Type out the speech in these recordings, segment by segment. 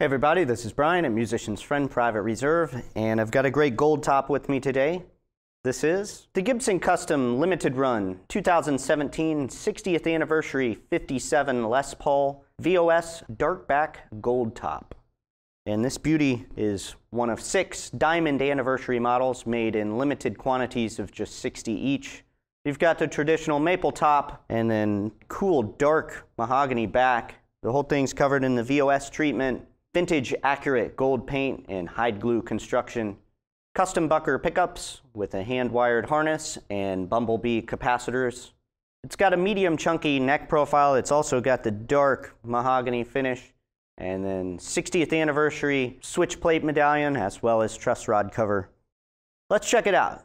Hey everybody, this is Brian at Musician's Friend Private Reserve, and I've got a great gold top with me today. This is the Gibson Custom Limited Run 2017 60th Anniversary 57 Les Paul VOS Darkback Gold Top. And this beauty is one of six diamond anniversary models made in limited quantities of just 60 each. You've got the traditional maple top and then cool dark mahogany back. The whole thing's covered in the VOS treatment vintage accurate gold paint and hide glue construction, Custombucker pickups with a hand-wired harness and bumblebee capacitors. It's got a medium chunky neck profile. It's also got the dark mahogany finish and then 60th anniversary switch plate medallion as well as truss rod cover. Let's check it out.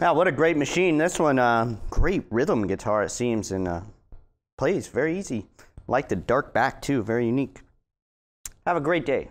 Now, what a great machine. This one, uh, great rhythm guitar, it seems, and uh, plays very easy. Like the dark back, too, very unique. Have a great day.